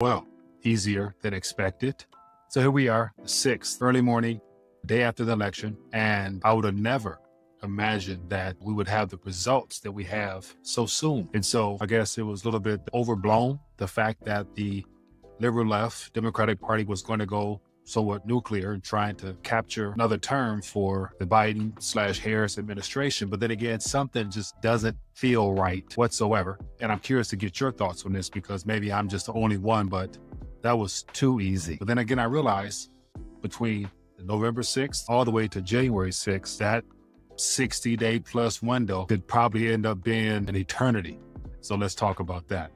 well, easier than expected. So here we are, the 6th, early morning, day after the election. And I would have never imagined that we would have the results that we have so soon. And so I guess it was a little bit overblown, the fact that the liberal left Democratic Party was going to go somewhat nuclear and trying to capture another term for the Biden slash Harris administration. But then again, something just doesn't feel right whatsoever. And I'm curious to get your thoughts on this because maybe I'm just the only one, but that was too easy. But then again, I realized between November 6th all the way to January 6th, that 60 day plus window could probably end up being an eternity. So let's talk about that.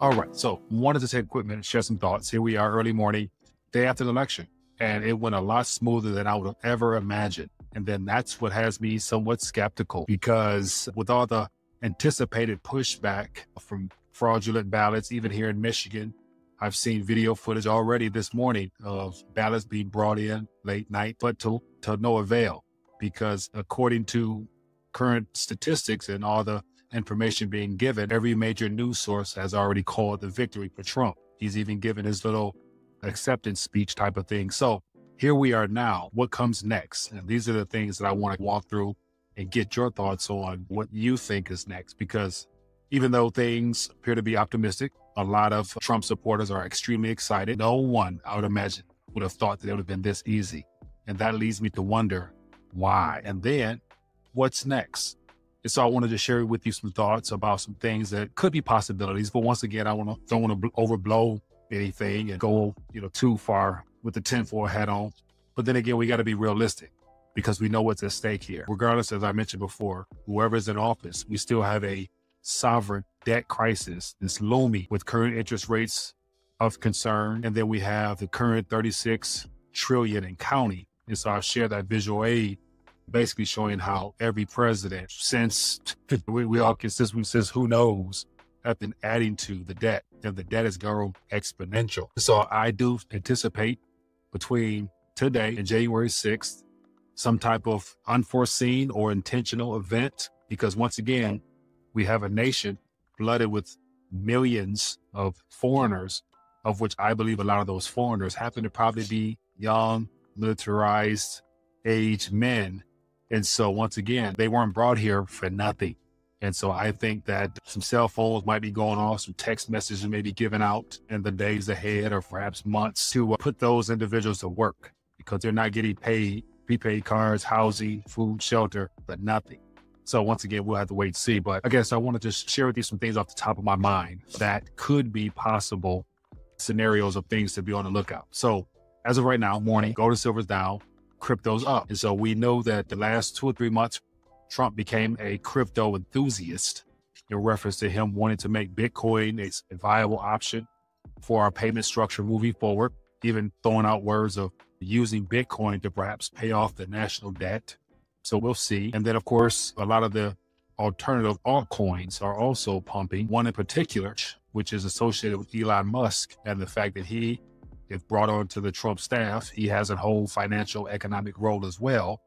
All right. So wanted to take a quick minute, share some thoughts. Here we are early morning, day after the election, and it went a lot smoother than I would have ever imagined. And then that's what has me somewhat skeptical because with all the anticipated pushback from fraudulent ballots, even here in Michigan, I've seen video footage already this morning of ballots being brought in late night, but to, to no avail because according to current statistics and all the information being given, every major news source has already called the victory for Trump. He's even given his little acceptance speech type of thing. So here we are now. What comes next? And these are the things that I want to walk through and get your thoughts on what you think is next. Because even though things appear to be optimistic, a lot of Trump supporters are extremely excited. No one, I would imagine, would have thought that it would have been this easy. And that leads me to wonder why. And then what's next? And so I wanted to share with you some thoughts about some things that could be possibilities. But once again, I want to don't want to overblow anything and go you know too far with the tinfoil hat on. But then again, we got to be realistic because we know what's at stake here. Regardless, as I mentioned before, whoever is in office, we still have a sovereign debt crisis that's looming with current interest rates of concern. And then we have the current 36 trillion in county. And so I'll share that visual aid basically showing how every president since we, we all we since who knows have been adding to the debt and the debt has grown exponential. So I do anticipate between today and January 6th some type of unforeseen or intentional event because once again we have a nation flooded with millions of foreigners of which I believe a lot of those foreigners happen to probably be young militarized age men and so once again, they weren't brought here for nothing. And so I think that some cell phones might be going off, some text messages may be given out in the days ahead or perhaps months to uh, put those individuals to work because they're not getting paid, prepaid cards, housing, food, shelter, but nothing. So once again, we'll have to wait and see. But I guess I want to just share with you some things off the top of my mind that could be possible scenarios of things to be on the lookout. So as of right now, morning, gold and silver's down, cryptos up. And so we know that the last two or three months, Trump became a crypto enthusiast in reference to him wanting to make Bitcoin a viable option for our payment structure moving forward, even throwing out words of using Bitcoin to perhaps pay off the national debt. So we'll see. And then, of course, a lot of the alternative altcoins are also pumping, one in particular, which is associated with Elon Musk and the fact that he if brought on to the Trump staff, he has a whole financial economic role as well.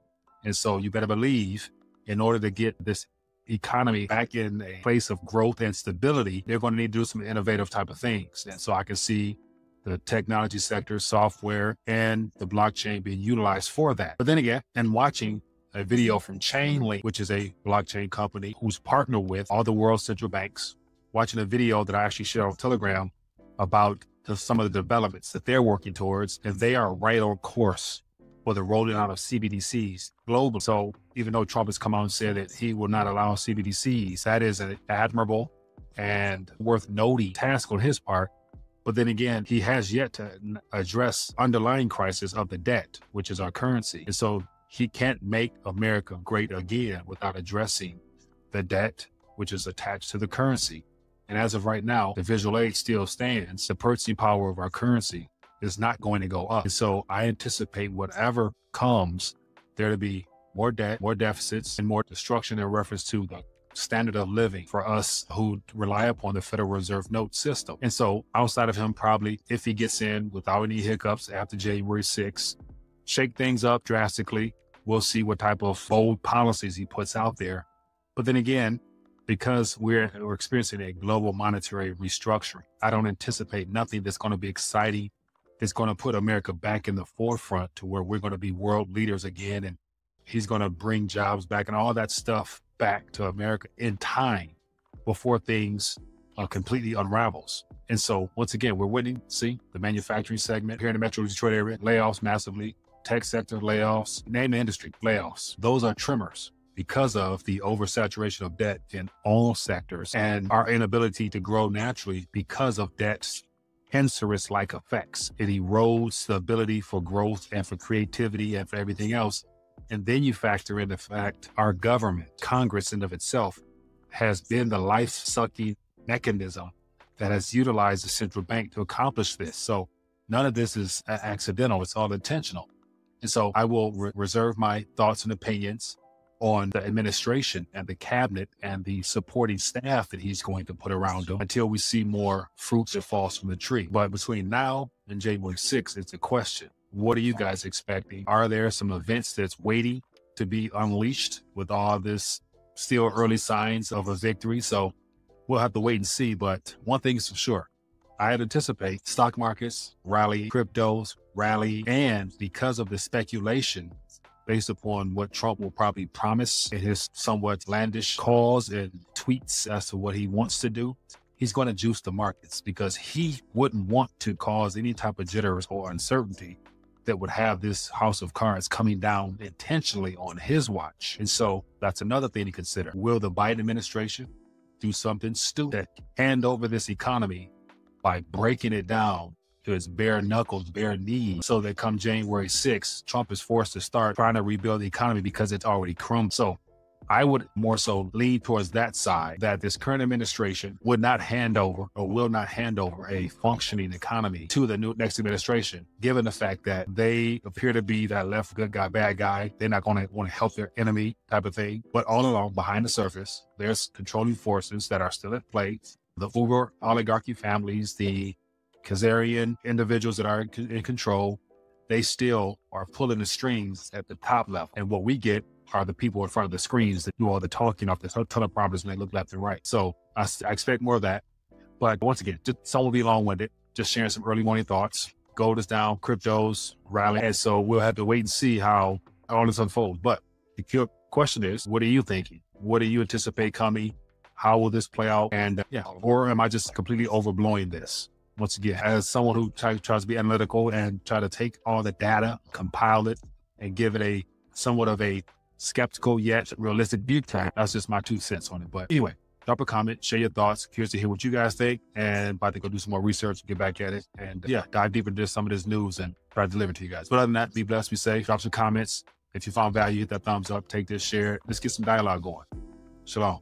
And so you better believe in order to get this economy back in a place of growth and stability, they're going to need to do some innovative type of things. And so I can see the technology sector, software, and the blockchain being utilized for that. But then again, and watching a video from Chainlink, which is a blockchain company who's partnered with all the world's central banks, watching a video that I actually shared on Telegram about to some of the developments that they're working towards, and they are right on course for the rolling out of CBDCs globally. So even though Trump has come out and said that he will not allow CBDCs, that is an admirable and worth noting task on his part. But then again, he has yet to address underlying crisis of the debt, which is our currency. And so he can't make America great again without addressing the debt, which is attached to the currency. And as of right now, the visual aid still stands. The purchasing power of our currency is not going to go up. And so I anticipate whatever comes, there to be more debt, more deficits, and more destruction in reference to the standard of living for us who rely upon the Federal Reserve note system. And so outside of him, probably if he gets in without any hiccups after January 6th, shake things up drastically, We'll see what type of bold policies he puts out there. But then again, because we're, we're experiencing a global monetary restructuring, I don't anticipate nothing that's going to be exciting. That's going to put America back in the forefront to where we're going to be world leaders again. And he's going to bring jobs back and all that stuff back to America in time before things uh, completely unravels. And so, once again, we're waiting. See the manufacturing segment here in the Metro Detroit area, layoffs massively, tech sector layoffs, name the industry layoffs. Those are trimmers because of the oversaturation of debt in all sectors and our inability to grow naturally because of debt's cancerous like effects. It erodes the ability for growth and for creativity and for everything else. And then you factor in the fact our government, Congress in of itself, has been the life sucking mechanism that has utilized the central bank to accomplish this. So none of this is accidental, it's all intentional. And so I will re- reserve my thoughts and opinions on the administration and the cabinet and the supporting staff that he's going to put around him until we see more fruits that falls from the tree. But between now and January 6th, it's a question. What are you guys expecting? Are there some events that's waiting to be unleashed with all this still early signs of a victory? So we'll have to wait and see. But one thing is for sure, I anticipate stock markets rally, cryptos rally, and because of the speculation based upon what Trump will probably promise in his somewhat landish calls and tweets as to what he wants to do, he's going to juice the markets because he wouldn't want to cause any type of jitters or uncertainty that would have this house of cards coming down intentionally on his watch. And so that's another thing to consider. Will the Biden administration do something stupid, hand over this economy by breaking it down to its bare knuckles, bare knees, so that come January 6th, Trump is forced to start trying to rebuild the economy because it's already crumbled. So I would more so lean towards that side that this current administration would not hand over or will not hand over a functioning economy to the new next administration, given the fact that they appear to be that left good guy, bad guy. They're not going to want to help their enemy type of thing. But all along, behind the surface, there's controlling forces that are still at play. The Uber oligarchy families, the Khazarian individuals that are in control, they still are pulling the strings at the top level. And what we get are the people in front of the screens that do all the talking off the teleprompters and they look left and right. So I, I expect more of that. But once again, just some will be long winded, just sharing some early morning thoughts. Gold is down, cryptos rally. And so we'll have to wait and see how all this unfolds. But the question is, what are you thinking? What do you anticipate coming? How will this play out? And uh, yeah, or am I just completely overblowing this? Once again, as someone who try, tries to be analytical and try to take all the data, compile it, and give it a somewhat of a skeptical yet realistic viewpoint. That's just my two cents on it. But anyway, drop a comment, share your thoughts. Curious to hear what you guys think. And about to go do some more research, get back at it, and yeah, dive deeper into some of this news and try to deliver it to you guys. But other than that, be blessed, be safe. Drop some comments. If you found value, hit that thumbs up, take this, share. Let's get some dialogue going. Shalom.